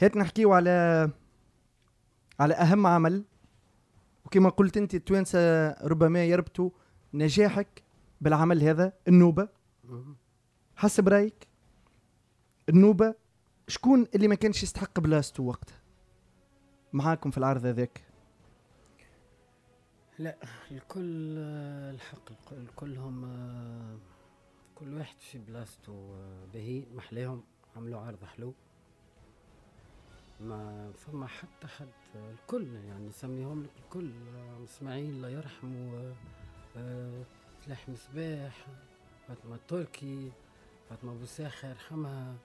هات نحكيو على على أهم عمل. وكما قلت أنت التوانسه ربما يربطوا نجاحك بالعمل هذا النوبة. حسب رأيك النوبة شكون اللي ما كانش يستحق بلاصته وقتها؟ معاكم في العرض هذاك. لا الكل الحق الكل آه، كل واحد في بلاصتو باهي محلاهم عملوا عرض حلو. ما فما حتى حد الكل يعني نسميهم لك الكل إسماعيل الله يرحمه سلاح مصباح فاطمة التركي فاطمة أبو ساخر يرحمها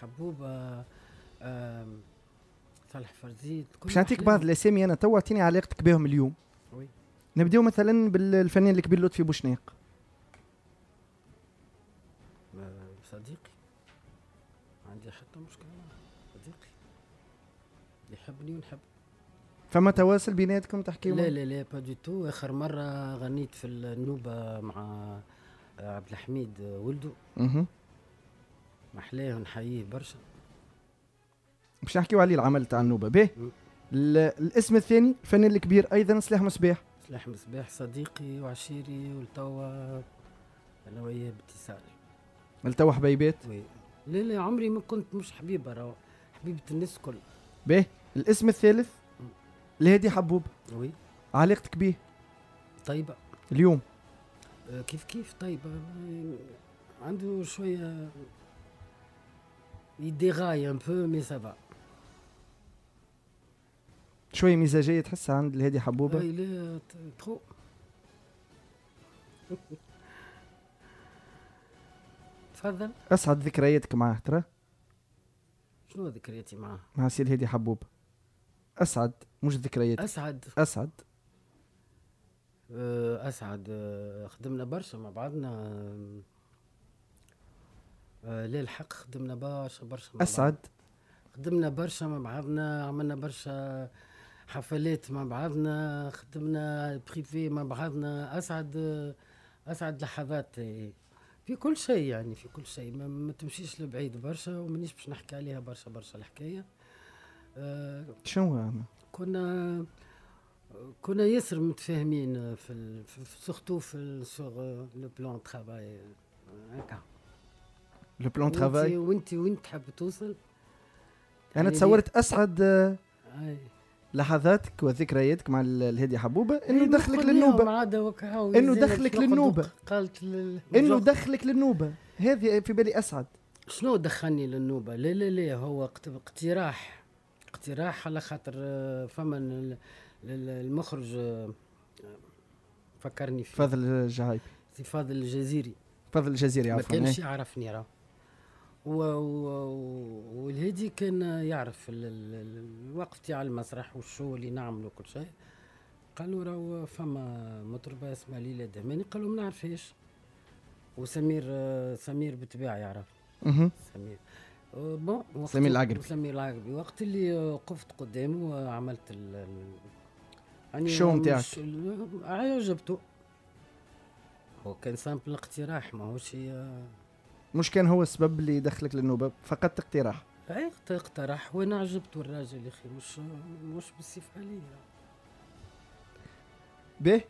حبوبة صالح فرزيد باش نعطيك بعض الأسامي أنا تو اعطيني علاقتك بهم اليوم. oui. نبدأو مثلا بالفنان الكبير لطفي بوشناق صديقي. عندي حتى مشكلة. صديقي. يحبني ونحب. فما تواصل بيناتكم تحكي لا لا لا pas du tout آخر مرة غنيت في النوبة مع عبد الحميد ولده أها. محلاه ونحييه برشا. باش نحكيو عليه العمل تاع النوبة. به الاسم الثاني الفنان الكبير أيضا سلاح مصباح. سلاح مصباح صديقي وعشيري ولتوا أنا وياه باتصال لتوا حبيبات oui. لا لا عمري ما كنت مش حبيبة راهو حبيبة الناس الكل به الاسم الثالث الهادي حبوب. oui. علاقتك به طيبه اليوم. آه كيف كيف؟ طيبه عنده شوية ي déraille un peu mais ça va شوية مزاجية تحسها عند الهادي حبوبه اي لا ترو تفضل. اسعد ذكرياتك معاه ترى؟ شنو ذكرياتي معاه؟ مع سي الهادي حبوب. أسعد مش ذكريات أسعد. أسعد. أه، أسعد. أه، خدمنا برشا مع بعضنا. أه، لا الحق خدمنا برشا برشا مع أسعد. خدمنا برشا مع بعضنا عملنا برشا حفلات مع بعضنا خدمنا privé مع بعضنا. أسعد أسعد لحظات في كل شيء يعني في كل شيء. ما, ما تمشيش لبعيد برشا ومانيش باش نحكي عليها برشا برشا الحكاية. أه شنو كنا كنا ياسر متفاهمين في surtout في sur le plan travail هكا. le plan travail وانت وين تحب توصل؟ أنا تصورت أسعد أي. لحظاتك وذكرياتك مع الهادي حبوبة إنه إيه، دخلك للنوبة. إنه دخلك للنوبة. قالت إنه دخلك للنوبة. هذه في بالي أسعد. شنو دخلني للنوبة؟ لا لا لا هو اقتراح. اقتراح على خاطر آه، فما المخرج آه، فكرني فيه. فاضل الجهايبي سي فاضل الجزيري. فاضل الجزيري عفوا ما كانش يعرفني راه. والهادي كان يعرف الوقف تاع المسرح وال show اللي نعملوا كل شيء. قالوا راهو فما مطربة اسمها ليلى دهماني. قالوا ما نعرفهاش. وسمير سمير بالطبيعة يعرف. سمير. bon سمير العقربي. سمير العقربي. وقت اللي وقفت قدامه عملت ال يعني ال show نتاعك. عجبته هو كان simple اقتراح ماهوش مش كان هو السبب اللي دخلك للنوبه فقط اقتراح. أي اقتراح وأنا عجبت الراجل يا أخي؟ مش مش بالسيف عليا. به؟